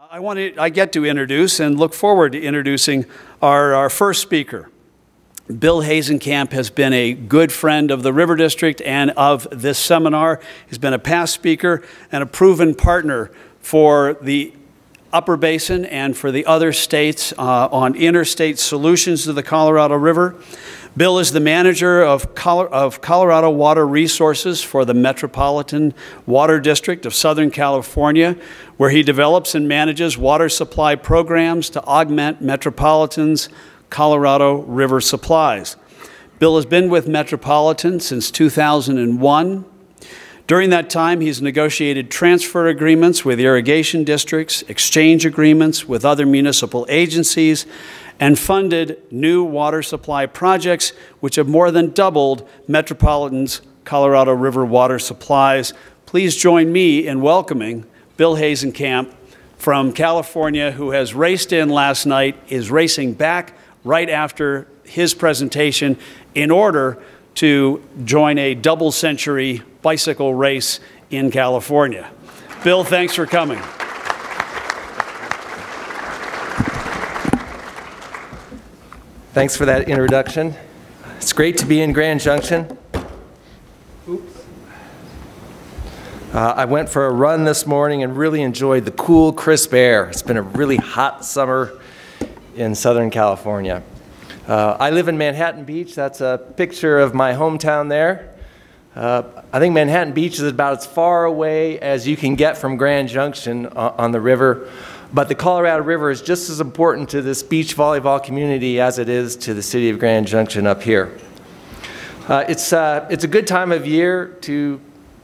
I want to, I get to introduce and look forward to introducing our, our first speaker. Bill Hasencamp has been a good friend of the River District and of this seminar. He's been a past speaker and a proven partner for the Upper Basin and for the other states uh, on interstate solutions to the Colorado River. Bill is the manager of, Col of Colorado Water Resources for the Metropolitan Water District of Southern California, where he develops and manages water supply programs to augment Metropolitan's Colorado River supplies. Bill has been with Metropolitan since 2001. During that time, he's negotiated transfer agreements with irrigation districts, exchange agreements with other municipal agencies, and funded new water supply projects which have more than doubled Metropolitan's Colorado River water supplies. Please join me in welcoming Bill Hasencamp from California, who has raced in last night, is racing back right after his presentation in order to join a double century bicycle race in California. Bill, thanks for coming. Thanks for that introduction. It's great to be in Grand Junction. Uh, I went for a run this morning and really enjoyed the cool, crisp air. It's been a really hot summer in Southern California. Uh, I live in Manhattan Beach. That's a picture of my hometown there. Uh, I think Manhattan Beach is about as far away as you can get from Grand Junction on the river. But the Colorado River is just as important to this beach volleyball community as it is to the city of Grand Junction up here. Uh, it's, uh, it's a good time of year to,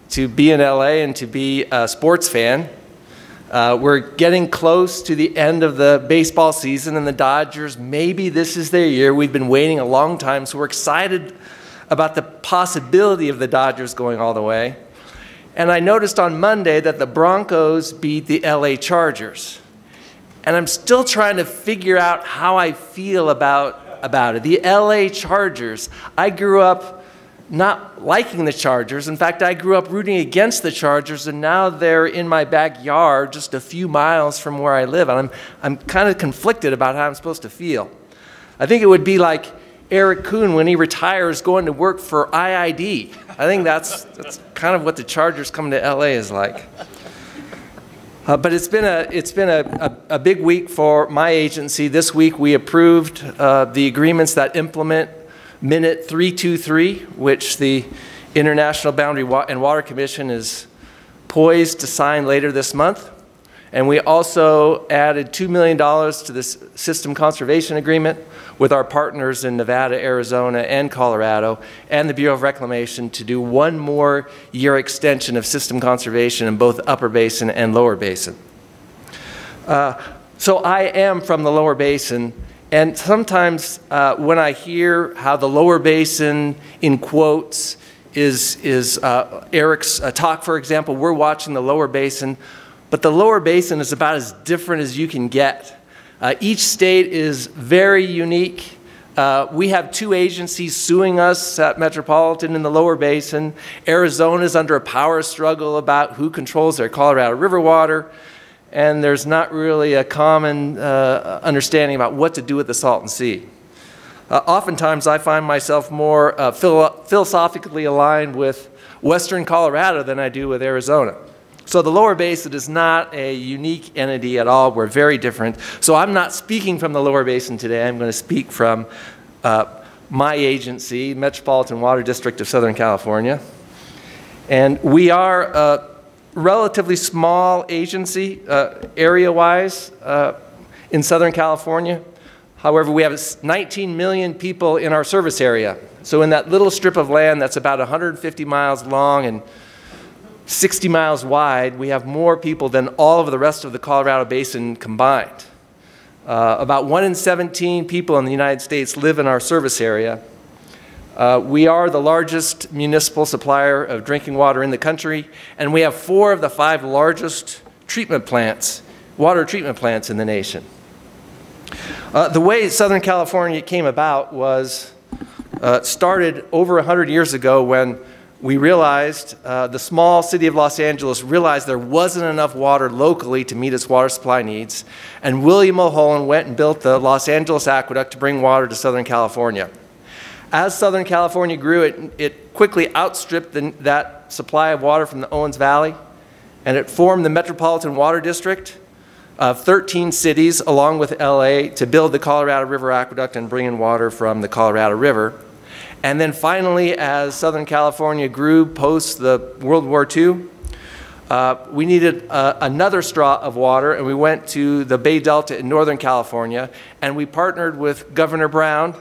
to be in LA and to be a sports fan. Uh, we're getting close to the end of the baseball season, and the Dodgers, maybe this is their year. We've been waiting a long time, so we're excited about the possibility of the Dodgers going all the way. And I noticed on Monday that the Broncos beat the LA Chargers and I'm still trying to figure out how I feel about, about it. The LA Chargers, I grew up not liking the Chargers. In fact, I grew up rooting against the Chargers, and now they're in my backyard just a few miles from where I live. And I'm, I'm kind of conflicted about how I'm supposed to feel. I think it would be like Eric Kuhn when he retires going to work for IID. I think that's, that's kind of what the Chargers coming to LA is like. Uh, but it's been, a, it's been a, a, a, big week for my agency. This week we approved uh, the agreements that implement Minute 323, which the International Boundary and Water Commission is poised to sign later this month. And we also added $2 million to this system conservation agreement with our partners in Nevada, Arizona, and Colorado, and the Bureau of Reclamation to do one more year extension of system conservation in both Upper Basin and Lower Basin. Uh, so I am from the Lower Basin, and sometimes uh, when I hear how the Lower Basin, in quotes, is, is uh, Eric's uh, talk, for example, we're watching the Lower Basin but the lower basin is about as different as you can get. Uh, each state is very unique. Uh, we have two agencies suing us at Metropolitan in the lower basin. Arizona is under a power struggle about who controls their Colorado River water. And there's not really a common uh, understanding about what to do with the Salton Sea. Uh, oftentimes, I find myself more uh, philo philosophically aligned with Western Colorado than I do with Arizona. So the lower basin is not a unique entity at all. We're very different. So I'm not speaking from the lower basin today. I'm going to speak from uh, my agency, Metropolitan Water District of Southern California. And we are a relatively small agency, uh, area-wise, uh, in Southern California. However, we have 19 million people in our service area. So in that little strip of land that's about 150 miles long and 60 miles wide, we have more people than all of the rest of the Colorado Basin combined. Uh, about 1 in 17 people in the United States live in our service area. Uh, we are the largest municipal supplier of drinking water in the country, and we have four of the five largest treatment plants, water treatment plants in the nation. Uh, the way Southern California came about was uh, started over 100 years ago when we realized, uh, the small city of Los Angeles realized there wasn't enough water locally to meet its water supply needs, and William Mulholland went and built the Los Angeles Aqueduct to bring water to Southern California. As Southern California grew, it, it quickly outstripped the, that supply of water from the Owens Valley, and it formed the Metropolitan Water District of 13 cities, along with LA, to build the Colorado River Aqueduct and bring in water from the Colorado River. And then finally, as Southern California grew post the World War II, uh, we needed uh, another straw of water, and we went to the Bay Delta in Northern California, and we partnered with Governor Brown,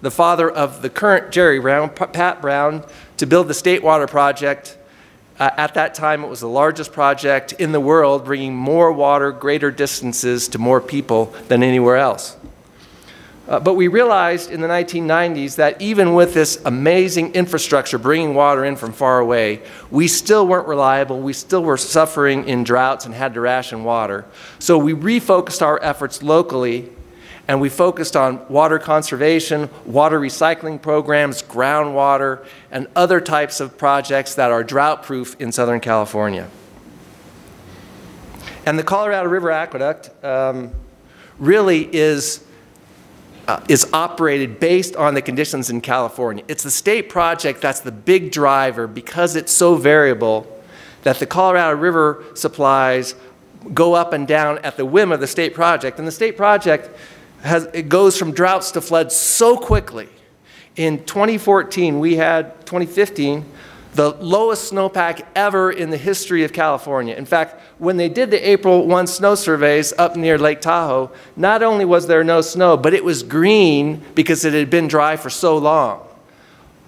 the father of the current Jerry Brown, Pat Brown, to build the State Water Project. Uh, at that time, it was the largest project in the world, bringing more water greater distances to more people than anywhere else. Uh, but we realized in the 1990s that even with this amazing infrastructure bringing water in from far away, we still weren't reliable. We still were suffering in droughts and had to ration water. So we refocused our efforts locally and we focused on water conservation, water recycling programs, groundwater, and other types of projects that are drought proof in Southern California. And the Colorado River Aqueduct um, really is uh, is operated based on the conditions in California. It's the state project that's the big driver because it's so variable that the Colorado River supplies go up and down at the whim of the state project. And the state project has, it goes from droughts to floods so quickly. In 2014, we had, 2015, the lowest snowpack ever in the history of California. In fact, when they did the April 1 snow surveys up near Lake Tahoe, not only was there no snow, but it was green because it had been dry for so long.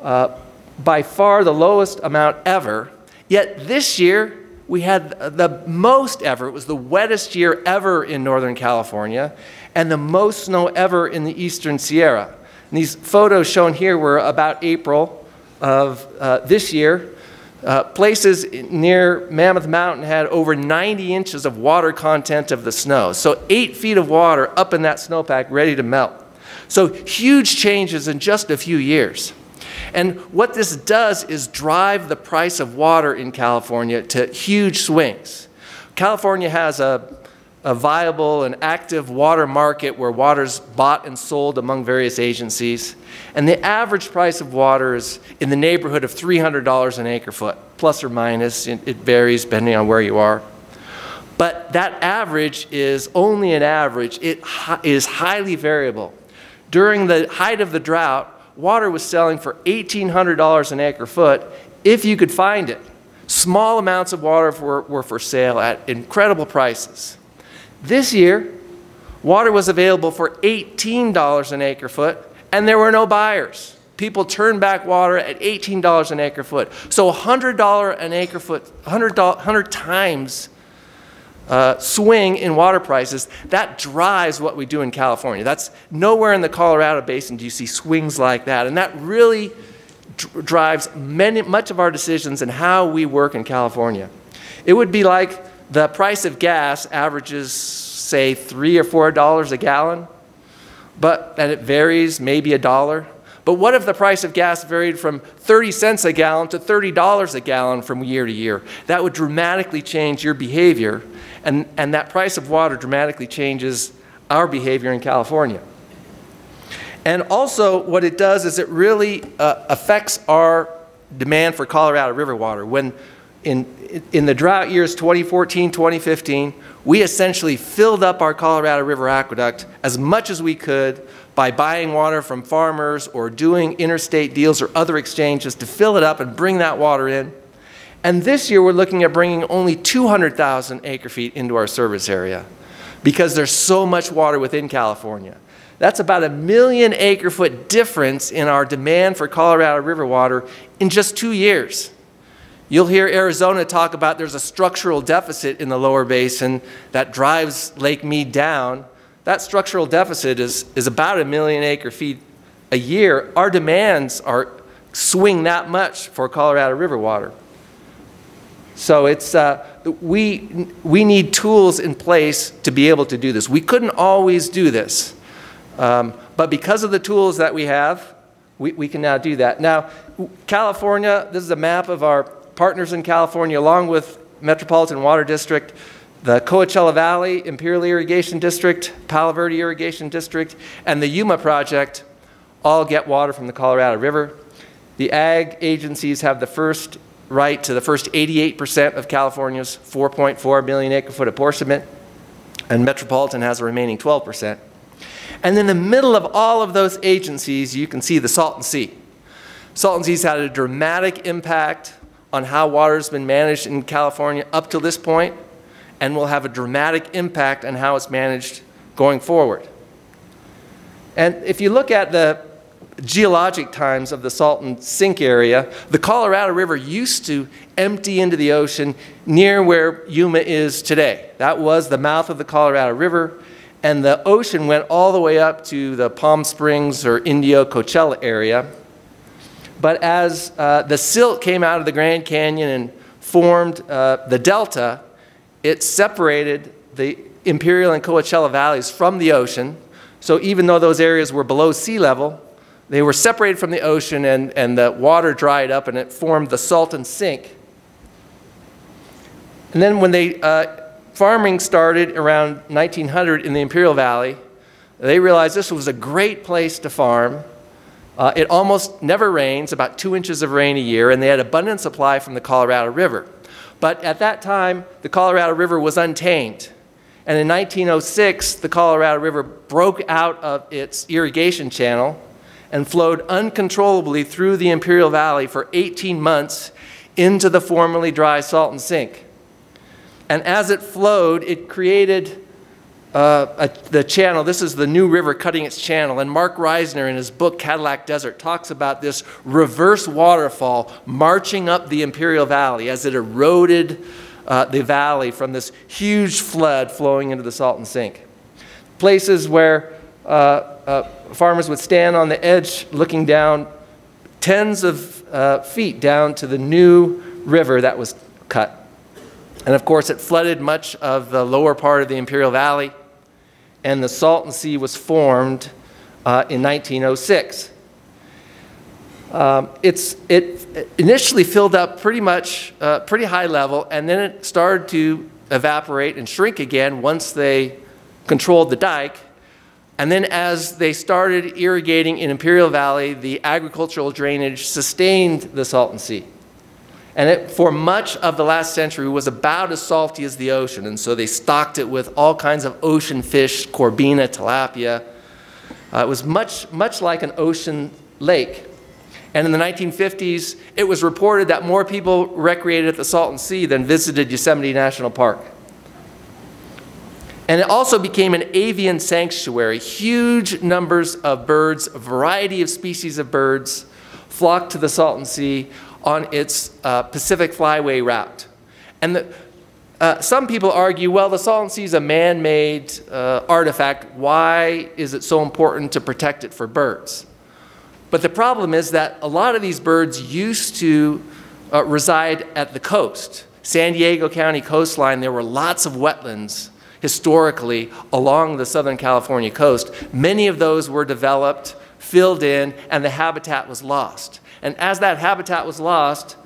Uh, by far the lowest amount ever. Yet this year, we had the most ever. It was the wettest year ever in Northern California and the most snow ever in the Eastern Sierra. And these photos shown here were about April of uh, this year, uh, places near Mammoth Mountain had over 90 inches of water content of the snow. So eight feet of water up in that snowpack ready to melt. So huge changes in just a few years. And what this does is drive the price of water in California to huge swings. California has a a viable and active water market where water's bought and sold among various agencies. And the average price of water is in the neighborhood of $300 an acre foot, plus or minus. It, varies depending on where you are. But that average is only an average. It is highly variable. During the height of the drought, water was selling for $1,800 an acre foot if you could find it. Small amounts of water were, were for sale at incredible prices. This year, water was available for $18 an acre foot, and there were no buyers. People turned back water at $18 an acre foot. So $100 an acre foot, 100, 100 times uh, swing in water prices, that drives what we do in California. That's nowhere in the Colorado Basin do you see swings like that. And that really drives many, much of our decisions and how we work in California. It would be like the price of gas averages, say, three or four dollars a gallon, but and it varies maybe a dollar. But what if the price of gas varied from 30 cents a gallon to $30 a gallon from year to year? That would dramatically change your behavior, and, and that price of water dramatically changes our behavior in California. And also, what it does is it really uh, affects our demand for Colorado River water. When, in, in the drought years 2014, 2015, we essentially filled up our Colorado River aqueduct as much as we could by buying water from farmers or doing interstate deals or other exchanges to fill it up and bring that water in. And this year we're looking at bringing only 200,000 acre feet into our service area because there's so much water within California. That's about a million acre foot difference in our demand for Colorado River water in just two years. You'll hear Arizona talk about there's a structural deficit in the lower basin that drives Lake Mead down. That structural deficit is, is about a million acre feet a year. Our demands are swing that much for Colorado River water. So it's, uh, we, we need tools in place to be able to do this. We couldn't always do this. Um, but because of the tools that we have, we, we can now do that. Now, California, this is a map of our partners in California, along with Metropolitan Water District, the Coachella Valley Imperial Irrigation District, Palo Verde Irrigation District, and the Yuma Project all get water from the Colorado River. The ag agencies have the first right to the first 88% of California's 4.4 million acre foot apportionment, and Metropolitan has the remaining 12%. And in the middle of all of those agencies, you can see the Salton Sea. Salton Sea's had a dramatic impact on how water has been managed in California up to this point, and will have a dramatic impact on how it's managed going forward. And if you look at the geologic times of the Salton Sink area, the Colorado River used to empty into the ocean near where Yuma is today. That was the mouth of the Colorado River, and the ocean went all the way up to the Palm Springs or Indio Coachella area. But as uh, the silt came out of the Grand Canyon and formed uh, the delta, it separated the Imperial and Coachella valleys from the ocean. So even though those areas were below sea level, they were separated from the ocean and, and the water dried up and it formed the Salton Sink. And then when they, uh, farming started around 1900 in the Imperial Valley, they realized this was a great place to farm. Uh, it almost never rains, about two inches of rain a year, and they had abundant supply from the Colorado River. But at that time, the Colorado River was untamed. And in 1906, the Colorado River broke out of its irrigation channel and flowed uncontrollably through the Imperial Valley for 18 months into the formerly dry Salton Sink. And as it flowed, it created uh, a, the channel. This is the new river cutting its channel. And Marc Reisner, in his book Cadillac Desert, talks about this reverse waterfall marching up the Imperial Valley as it eroded uh, the valley from this huge flood flowing into the Salton Sink. Places where uh, uh farmers would stand on the edge looking down tens of uh, feet down to the new river that was cut. And of course, it flooded much of the lower part of the Imperial Valley, and the Salton Sea was formed uh, in 1906. Um, it's, it initially filled up pretty much, uh, pretty high level, and then it started to evaporate and shrink again once they controlled the dike. And then as they started irrigating in Imperial Valley, the agricultural drainage sustained the Salton Sea. And it, for much of the last century, was about as salty as the ocean. And so they stocked it with all kinds of ocean fish, corbina, tilapia. Uh, it was much, much like an ocean lake. And in the 1950s, it was reported that more people recreated at the Salton Sea than visited Yosemite National Park. And it also became an avian sanctuary. Huge numbers of birds, a variety of species of birds, flocked to the Salton Sea on its uh, Pacific Flyway route. And the, uh, some people argue, well, the Salton Sea is a man-made uh, artifact. Why is it so important to protect it for birds? But the problem is that a lot of these birds used to uh, reside at the coast. San Diego County coastline, there were lots of wetlands historically along the Southern California coast. Many of those were developed, filled in, and the habitat was lost. And as that habitat was lost,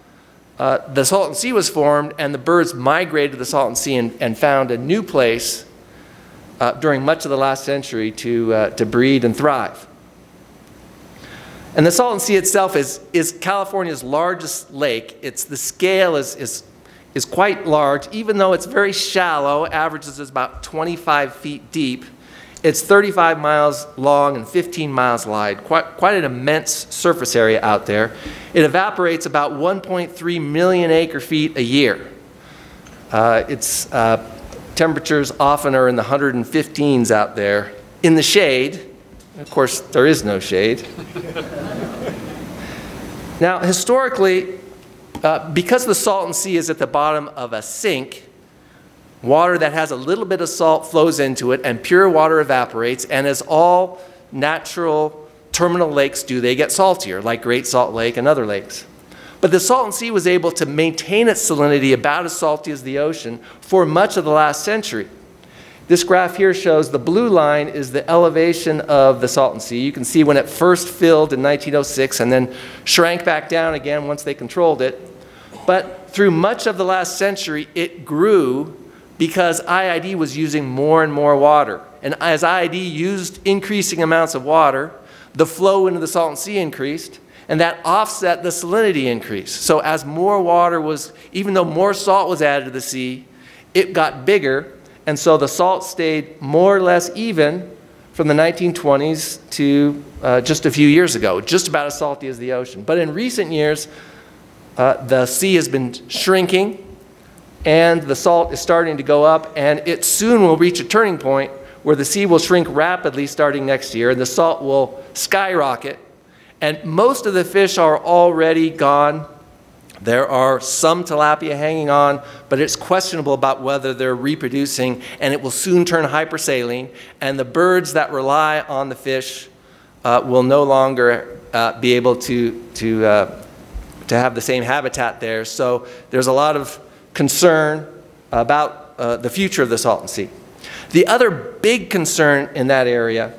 uh, the Salton Sea was formed, and the birds migrated to the Salton Sea and, and found a new place uh, during much of the last century to, uh, to breed and thrive. And the Salton Sea itself is, is California's largest lake. It's, the scale is, is is quite large, even though it's very shallow, averages about 25 feet deep. It's 35 miles long and 15 miles wide, quite, quite an immense surface area out there. It evaporates about 1.3 million acre feet a year. Uh, its uh, temperatures often are in the 115s out there in the shade. Of course, there is no shade. now, historically, uh, because the Salton Sea is at the bottom of a sink, water that has a little bit of salt flows into it and pure water evaporates. And as all natural terminal lakes do, they get saltier, like Great Salt Lake and other lakes. But the Salton Sea was able to maintain its salinity about as salty as the ocean for much of the last century. This graph here shows the blue line is the elevation of the Salton Sea. You can see when it first filled in 1906 and then shrank back down again once they controlled it. But through much of the last century, it grew because IID was using more and more water. And as IID used increasing amounts of water, the flow into the Salton Sea increased, and that offset the salinity increase. So as more water was, even though more salt was added to the sea, it got bigger, and so the salt stayed more or less even from the 1920s to uh, just a few years ago, just about as salty as the ocean. But in recent years, uh, the sea has been shrinking, and the salt is starting to go up, and it soon will reach a turning point where the sea will shrink rapidly starting next year, and the salt will skyrocket. And most of the fish are already gone there are some tilapia hanging on, but it's questionable about whether they're reproducing, and it will soon turn hypersaline, and the birds that rely on the fish uh, will no longer uh, be able to, to, uh, to have the same habitat there. So there's a lot of concern about uh, the future of the Salton Sea. The other big concern in that area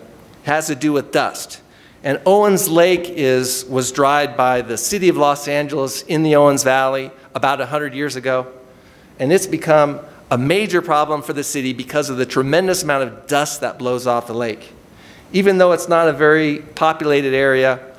has to do with dust. And Owens Lake is, was dried by the city of Los Angeles in the Owens Valley about 100 years ago. And it's become a major problem for the city because of the tremendous amount of dust that blows off the lake. Even though it's not a very populated area,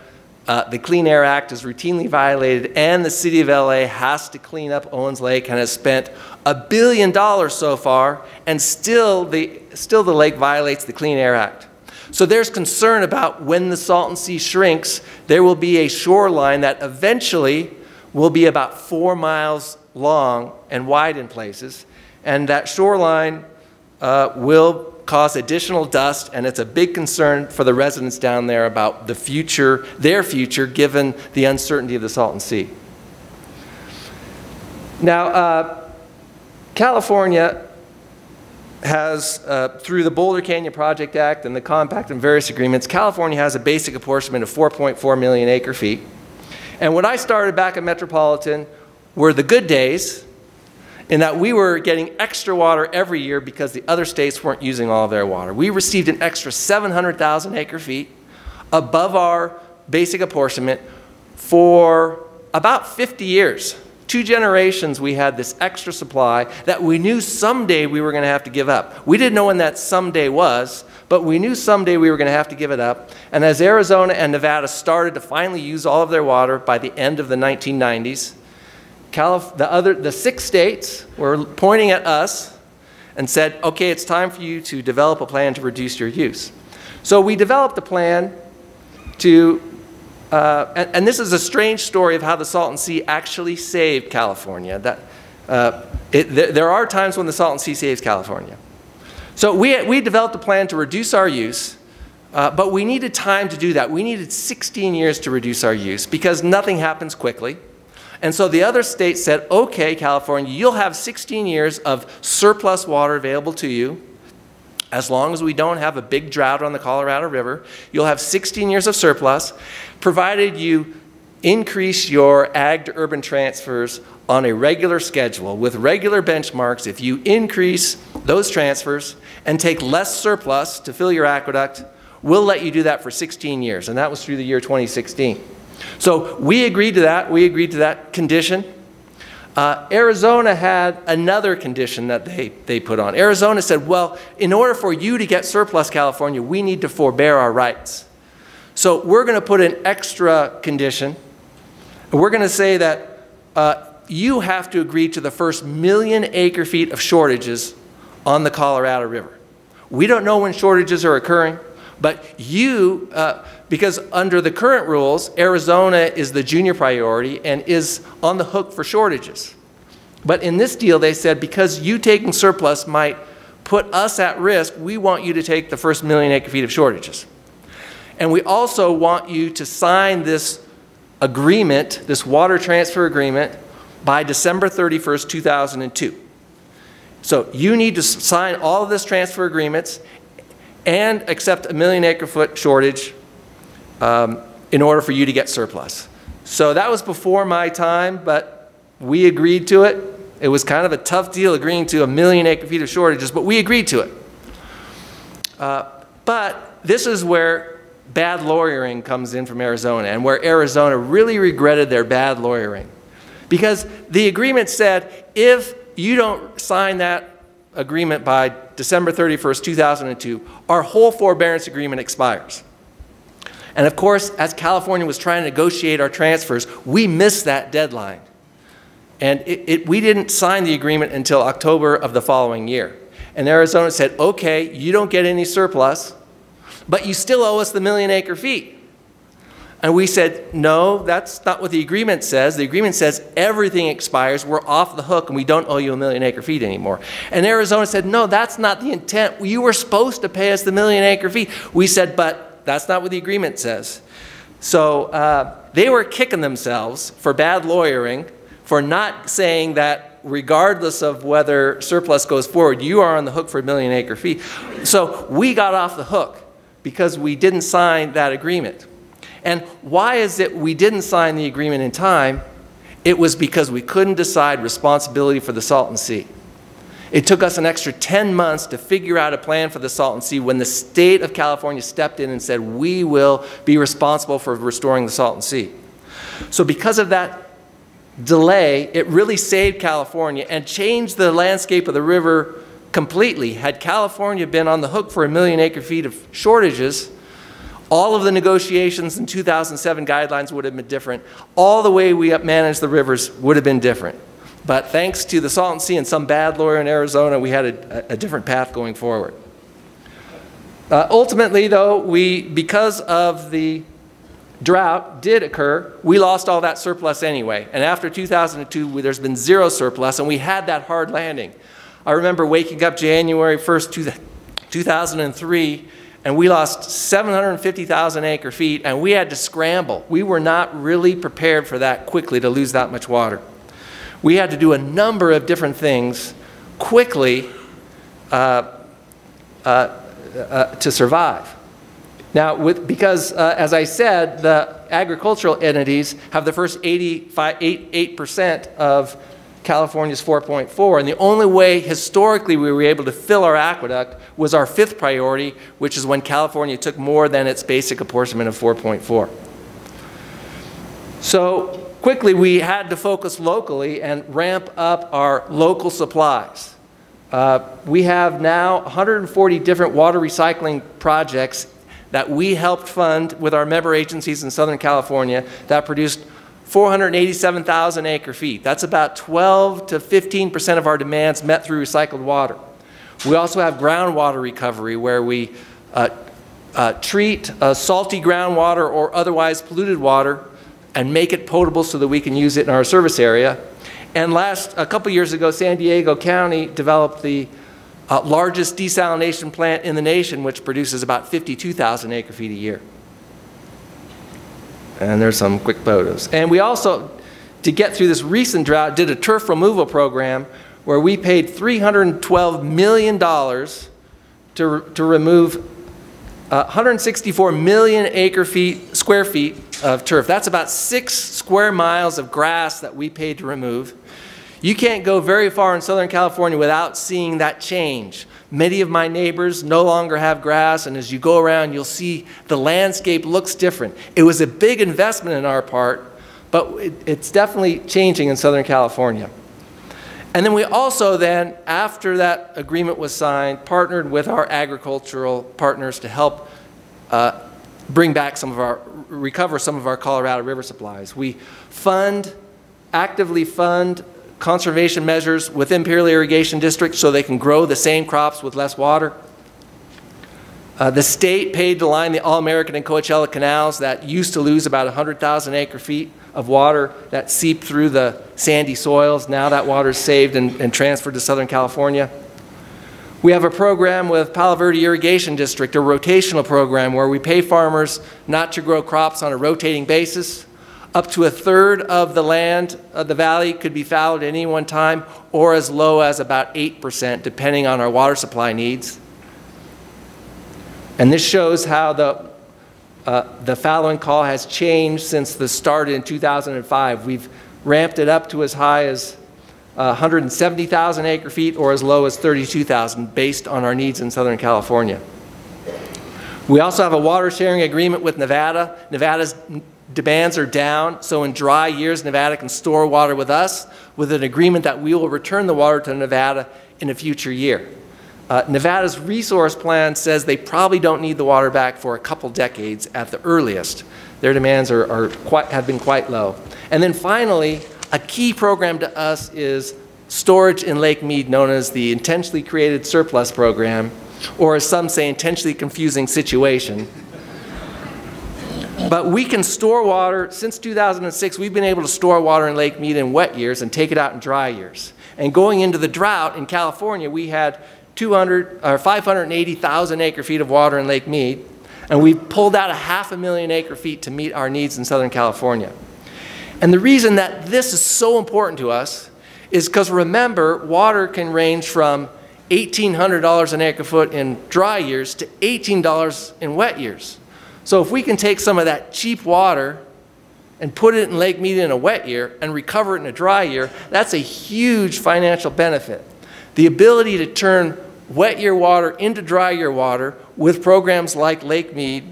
uh, the Clean Air Act is routinely violated, and the city of LA has to clean up Owens Lake and has spent a billion dollars so far, and still the, still the lake violates the Clean Air Act. So there's concern about when the Salton Sea shrinks, there will be a shoreline that eventually will be about four miles long and wide in places. And that shoreline uh, will cause additional dust, and it's a big concern for the residents down there about the future, their future, given the uncertainty of the Salton Sea. Now, uh, California has, uh, through the Boulder Canyon Project Act and the Compact and various agreements, California has a basic apportionment of 4.4 million acre feet. And when I started back at Metropolitan were the good days in that we were getting extra water every year because the other states weren't using all of their water. We received an extra 700,000 acre feet above our basic apportionment for about 50 years two generations we had this extra supply that we knew someday we were going to have to give up. We didn't know when that someday was, but we knew someday we were going to have to give it up. And as Arizona and Nevada started to finally use all of their water by the end of the 1990s, Calif the, other, the six states were pointing at us and said, okay, it's time for you to develop a plan to reduce your use. So we developed a plan to uh, and, and, this is a strange story of how the Salton Sea actually saved California. That, uh, it, th there are times when the Salton Sea saves California. So we, we developed a plan to reduce our use, uh, but we needed time to do that. We needed 16 years to reduce our use because nothing happens quickly. And so the other states said, okay, California, you'll have 16 years of surplus water available to you. As long as we don't have a big drought on the Colorado River, you'll have 16 years of surplus, provided you increase your ag to urban transfers on a regular schedule with regular benchmarks. If you increase those transfers and take less surplus to fill your aqueduct, we'll let you do that for 16 years. And that was through the year 2016. So we agreed to that. We agreed to that condition. Uh, Arizona had another condition that they, they put on. Arizona said, well, in order for you to get surplus California, we need to forbear our rights. So we're going to put an extra condition. We're going to say that uh, you have to agree to the first million acre feet of shortages on the Colorado River. We don't know when shortages are occurring, but you, uh, because under the current rules, Arizona is the junior priority and is on the hook for shortages. But in this deal, they said because you taking surplus might put us at risk, we want you to take the first million acre feet of shortages. And we also want you to sign this agreement, this water transfer agreement, by December 31st, 2002. So you need to sign all of this transfer agreements and accept a million acre foot shortage um, in order for you to get surplus. So that was before my time, but we agreed to it. It was kind of a tough deal agreeing to a million acre feet of shortages, but we agreed to it. Uh, but this is where bad lawyering comes in from Arizona and where Arizona really regretted their bad lawyering. Because the agreement said if you don't sign that agreement by December 31st, 2002, our whole forbearance agreement expires. And of course, as California was trying to negotiate our transfers, we missed that deadline. And it, it, we didn't sign the agreement until October of the following year. And Arizona said, okay, you don't get any surplus, but you still owe us the million acre feet. And we said, no, that's not what the agreement says. The agreement says everything expires, we're off the hook, and we don't owe you a million acre feet anymore. And Arizona said, no, that's not the intent. You were supposed to pay us the million acre feet. We said, but that's not what the agreement says. So uh, they were kicking themselves for bad lawyering, for not saying that regardless of whether surplus goes forward, you are on the hook for a million acre feet. So we got off the hook because we didn't sign that agreement. And why is it we didn't sign the agreement in time? It was because we couldn't decide responsibility for the Salton Sea. It took us an extra 10 months to figure out a plan for the Salton Sea when the state of California stepped in and said, we will be responsible for restoring the Salton Sea. So because of that delay, it really saved California and changed the landscape of the river completely. Had California been on the hook for a million acre feet of shortages, all of the negotiations in 2007 guidelines would have been different. All the way we managed the rivers would have been different. But thanks to the Salton Sea and some bad lawyer in Arizona, we had a, a different path going forward. Uh, ultimately, though, we, because of the drought did occur, we lost all that surplus anyway. And after 2002, there's been zero surplus, and we had that hard landing. I remember waking up January 1st, 2003, and we lost 750,000 acre feet, and we had to scramble. We were not really prepared for that quickly to lose that much water. We had to do a number of different things quickly uh, uh, uh, to survive. Now, with, because uh, as I said, the agricultural entities have the first 85, 88% of California's 4.4. And the only way historically we were able to fill our aqueduct was our fifth priority, which is when California took more than its basic apportionment of 4.4. So quickly we had to focus locally and ramp up our local supplies. Uh, we have now 140 different water recycling projects that we helped fund with our member agencies in Southern California that produced 487,000 acre feet. That's about 12 to 15% of our demands met through recycled water. We also have groundwater recovery where we uh, uh, treat uh, salty groundwater or otherwise polluted water and make it potable so that we can use it in our service area. And last, a couple years ago, San Diego County developed the uh, largest desalination plant in the nation, which produces about 52,000 acre feet a year. And there's some quick photos. And we also, to get through this recent drought, did a turf removal program where we paid $312 million to, to remove uh, 164 million acre feet, square feet of turf. That's about six square miles of grass that we paid to remove. You can't go very far in Southern California without seeing that change. Many of my neighbors no longer have grass, and as you go around, you'll see the landscape looks different. It was a big investment in our part, but it, it's definitely changing in Southern California. And then we also then, after that agreement was signed, partnered with our agricultural partners to help uh, bring back some of our, recover some of our Colorado River supplies. We fund, actively fund conservation measures within Imperial Irrigation District so they can grow the same crops with less water. Uh, the state paid to line the All-American and Coachella canals that used to lose about 100,000 acre feet of water that seeped through the sandy soils. Now that water is saved and, and transferred to Southern California. We have a program with Palo Verde Irrigation District, a rotational program where we pay farmers not to grow crops on a rotating basis. Up to a third of the land of the valley could be fallowed at any one time, or as low as about 8%, depending on our water supply needs. And this shows how the, uh, the fallowing call has changed since the start in 2005. We've ramped it up to as high as uh, 170,000 acre feet or as low as 32,000 based on our needs in Southern California. We also have a water sharing agreement with Nevada. Nevada's demands are down, so in dry years, Nevada can store water with us with an agreement that we will return the water to Nevada in a future year. Uh, Nevada's resource plan says they probably don't need the water back for a couple decades at the earliest. Their demands are, are quite, have been quite low. And then finally, a key program to us is storage in Lake Mead, known as the Intentionally Created Surplus Program, or as some say, intentionally confusing situation. But we can store water. Since 2006, we've been able to store water in Lake Mead in wet years and take it out in dry years. And going into the drought in California, we had 200 or 580,000 acre feet of water in Lake Mead, and we pulled out a half a million acre feet to meet our needs in Southern California. And the reason that this is so important to us is because remember, water can range from $1,800 an acre foot in dry years to $18 in wet years. So if we can take some of that cheap water and put it in Lake Mead in a wet year and recover it in a dry year, that's a huge financial benefit. The ability to turn wet year water into dry year water with programs like Lake Mead,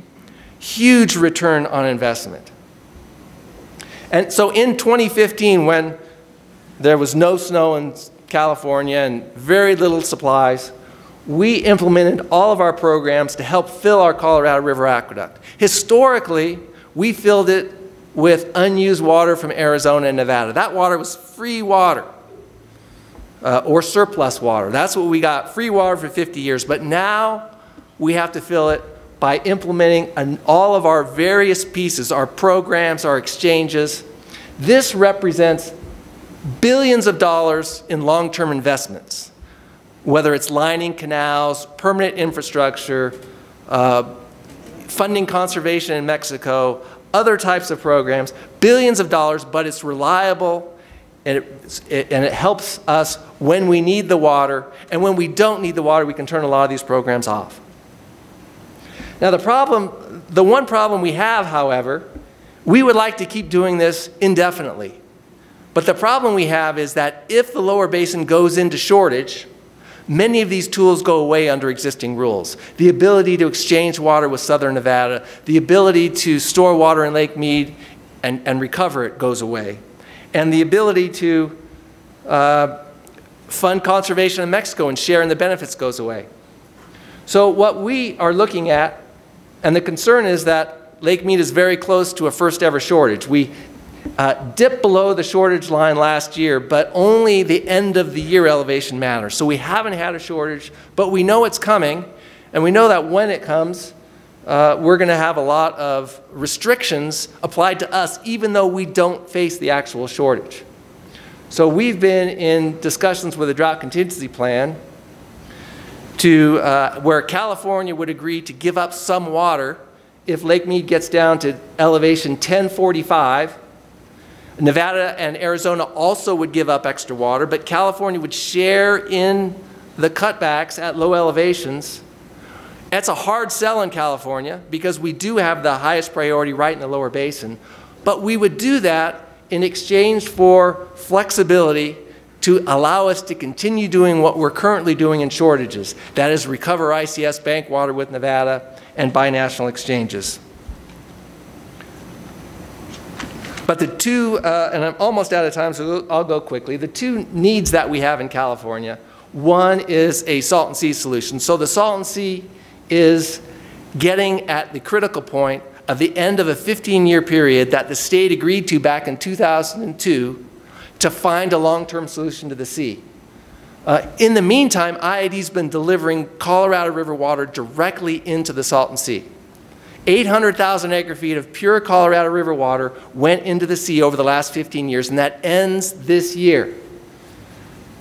huge return on investment. And so in 2015, when there was no snow in California and very little supplies, we implemented all of our programs to help fill our Colorado River Aqueduct. Historically, we filled it with unused water from Arizona and Nevada. That water was free water uh, or surplus water. That's what we got, free water for 50 years. But now we have to fill it by implementing an, all of our various pieces, our programs, our exchanges. This represents billions of dollars in long-term investments, whether it's lining canals, permanent infrastructure, uh, funding conservation in Mexico, other types of programs, billions of dollars, but it's reliable and it, and it helps us when we need the water. And when we don't need the water, we can turn a lot of these programs off. Now, the problem, the one problem we have, however, we would like to keep doing this indefinitely. But the problem we have is that if the lower basin goes into shortage, many of these tools go away under existing rules. The ability to exchange water with Southern Nevada, the ability to store water in Lake Mead and, and recover it goes away and the ability to uh, fund conservation in Mexico and share in the benefits goes away. So what we are looking at, and the concern is that Lake Mead is very close to a first ever shortage. We uh, dipped below the shortage line last year, but only the end of the year elevation matters. So we haven't had a shortage, but we know it's coming, and we know that when it comes, uh, we're going to have a lot of restrictions applied to us, even though we don't face the actual shortage. So we've been in discussions with a drought contingency plan to uh, where California would agree to give up some water if Lake Mead gets down to elevation 1045. Nevada and Arizona also would give up extra water, but California would share in the cutbacks at low elevations that's a hard sell in California because we do have the highest priority right in the lower basin. But we would do that in exchange for flexibility to allow us to continue doing what we're currently doing in shortages. That is recover ICS bank water with Nevada and binational exchanges. But the two, uh, and I'm almost out of time, so I'll go quickly. The two needs that we have in California, one is a Salton Sea solution. So the Salton Sea is getting at the critical point of the end of a 15-year period that the state agreed to back in 2002 to find a long-term solution to the sea. Uh, in the meantime, IID's been delivering Colorado River water directly into the Salton Sea. 800,000 acre feet of pure Colorado River water went into the sea over the last 15 years, and that ends this year.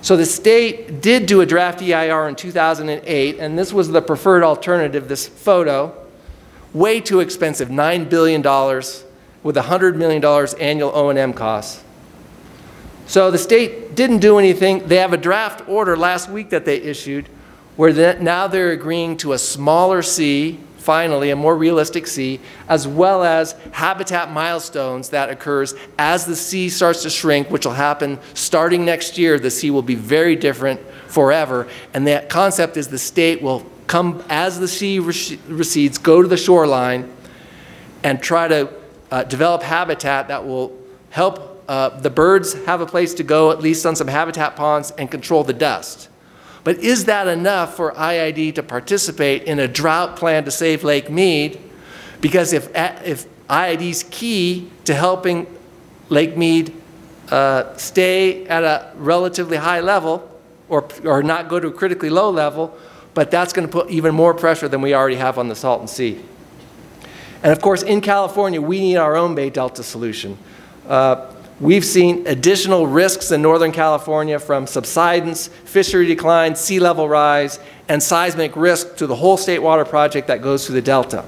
So the state did do a draft EIR in 2008, and this was the preferred alternative, this photo. Way too expensive, $9 billion with $100 million annual O&M costs. So the state didn't do anything. They have a draft order last week that they issued where now they're agreeing to a smaller sea finally, a more realistic sea, as well as habitat milestones that occurs as the sea starts to shrink, which will happen starting next year. The sea will be very different forever. And that concept is the state will come as the sea recedes, go to the shoreline, and try to uh, develop habitat that will help uh, the birds have a place to go, at least on some habitat ponds, and control the dust. But is that enough for IID to participate in a drought plan to save Lake Mead? Because if, if IID's key to helping Lake Mead uh, stay at a relatively high level or, or not go to a critically low level, but that's going to put even more pressure than we already have on the Salton Sea. And of course, in California, we need our own Bay Delta solution. Uh, we've seen additional risks in Northern California from subsidence, fishery decline, sea level rise, and seismic risk to the whole state water project that goes through the Delta.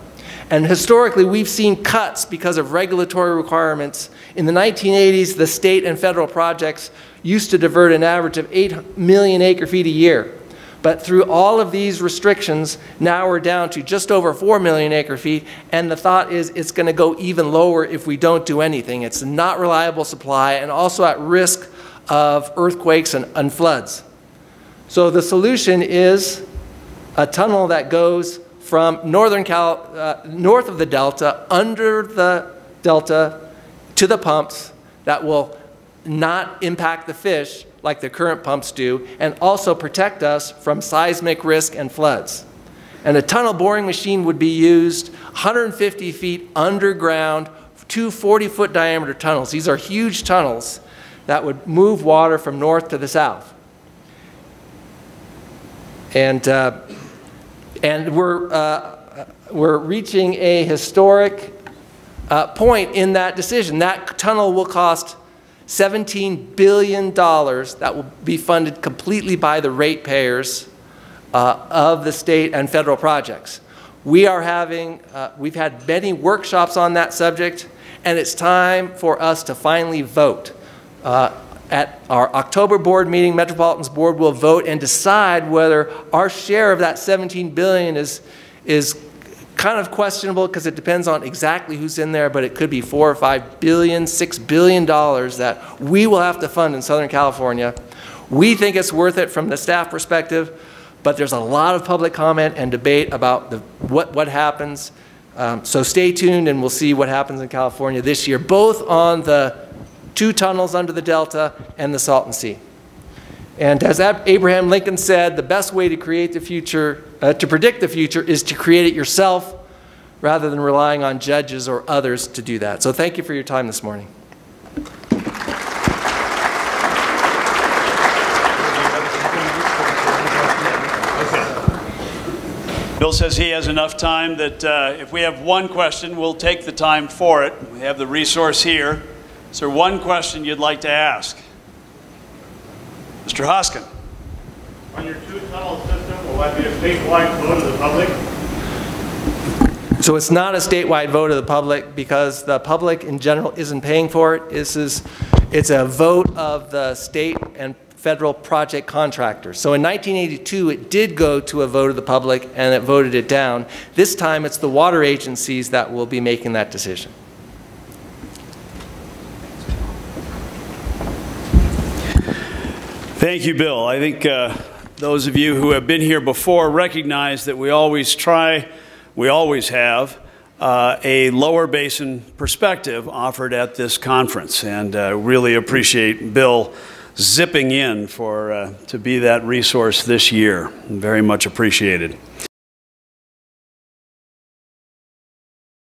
And historically, we've seen cuts because of regulatory requirements. In the 1980s, the state and federal projects used to divert an average of 8 million acre feet a year. But through all of these restrictions, now we're down to just over 4 million acre feet, and the thought is it's going to go even lower if we don't do anything. It's not reliable supply and also at risk of earthquakes and, and floods. So the solution is a tunnel that goes from northern Cal, uh, north of the delta, under the delta, to the pumps that will not impact the fish like the current pumps do, and also protect us from seismic risk and floods. And a tunnel boring machine would be used 150 feet underground, two 40-foot diameter tunnels. These are huge tunnels that would move water from north to the south. And uh, and we're, uh, we're reaching a historic uh, point in that decision. That tunnel will cost $17 billion that will be funded completely by the ratepayers uh, of the state and federal projects. We are having, uh, we've had many workshops on that subject, and it's time for us to finally vote. Uh, at our October board meeting, Metropolitan's board will vote and decide whether our share of that 17 billion is, is kind of questionable because it depends on exactly who's in there, but it could be four or five billion, six billion dollars that we will have to fund in Southern California. We think it's worth it from the staff perspective, but there's a lot of public comment and debate about the, what, what happens. Um, so stay tuned and we'll see what happens in California this year, both on the two tunnels under the Delta, and the Salton Sea. And as Abraham Lincoln said, the best way to create the future, uh, to predict the future, is to create it yourself rather than relying on judges or others to do that. So thank you for your time this morning. Bill says he has enough time that uh, if we have one question, we'll take the time for it. We have the resource here. Is there one question you'd like to ask? Mr. Hoskin. On your two-tunnel system, will that be a statewide vote of the public? So it's not a statewide vote of the public because the public in general isn't paying for it. This is, it's a vote of the state and federal project contractors. So in 1982, it did go to a vote of the public and it voted it down. This time, it's the water agencies that will be making that decision. Thank you, Bill. I think uh, those of you who have been here before recognize that we always try, we always have, uh, a lower basin perspective offered at this conference. And uh, really appreciate Bill zipping in for, uh, to be that resource this year. Very much appreciated.